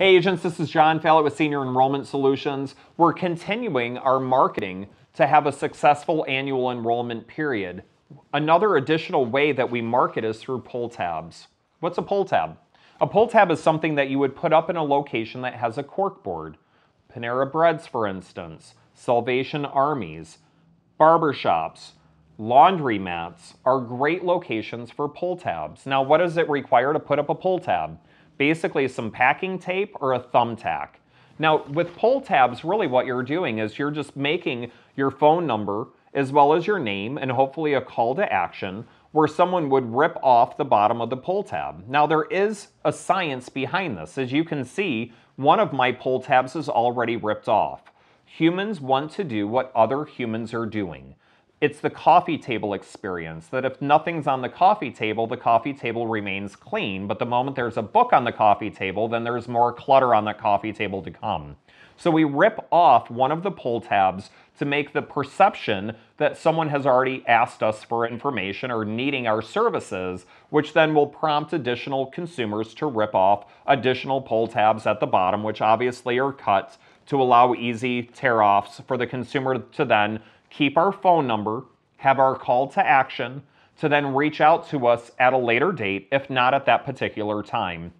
Hey agents, this is John Fallett with Senior Enrollment Solutions. We're continuing our marketing to have a successful annual enrollment period. Another additional way that we market is through pull tabs. What's a pull tab? A pull tab is something that you would put up in a location that has a cork board. Panera Breads, for instance, Salvation Armies, barbershops, laundry mats are great locations for pull tabs. Now, what does it require to put up a pull tab? Basically some packing tape or a thumbtack. Now, with pull tabs, really what you're doing is you're just making your phone number as well as your name and hopefully a call to action where someone would rip off the bottom of the pull tab. Now, there is a science behind this. As you can see, one of my pull tabs is already ripped off. Humans want to do what other humans are doing. It's the coffee table experience, that if nothing's on the coffee table, the coffee table remains clean, but the moment there's a book on the coffee table, then there's more clutter on the coffee table to come. So we rip off one of the pull tabs to make the perception that someone has already asked us for information or needing our services, which then will prompt additional consumers to rip off additional pull tabs at the bottom, which obviously are cut to allow easy tear offs for the consumer to then keep our phone number, have our call to action to then reach out to us at a later date, if not at that particular time.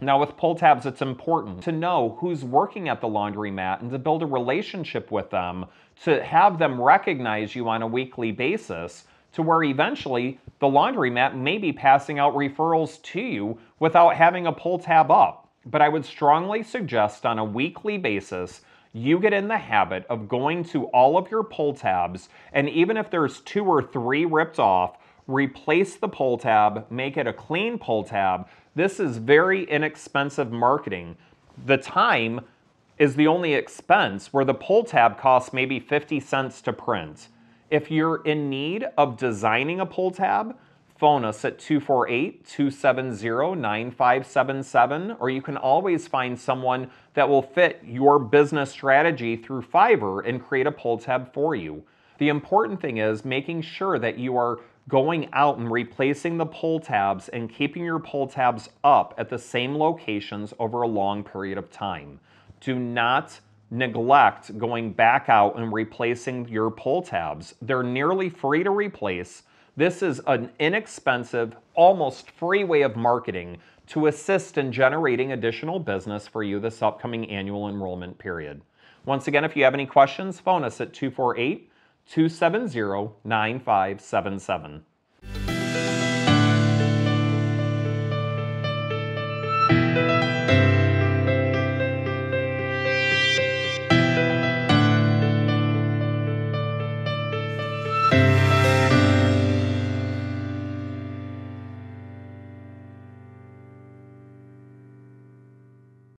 Now, with pull tabs, it's important to know who's working at the laundromat and to build a relationship with them, to have them recognize you on a weekly basis, to where eventually the laundromat may be passing out referrals to you without having a pull tab up. But I would strongly suggest on a weekly basis you get in the habit of going to all of your pull tabs, and even if there's two or three ripped off, replace the pull tab, make it a clean pull tab. This is very inexpensive marketing. The time is the only expense where the pull tab costs maybe 50 cents to print. If you're in need of designing a pull tab, phone us at 248 270 9577, or you can always find someone that will fit your business strategy through Fiverr and create a pull tab for you. The important thing is making sure that you are going out and replacing the pull tabs and keeping your pull tabs up at the same locations over a long period of time. Do not neglect going back out and replacing your pull tabs. They're nearly free to replace this is an inexpensive, almost free way of marketing to assist in generating additional business for you this upcoming annual enrollment period. Once again, if you have any questions, phone us at 248 270 9577.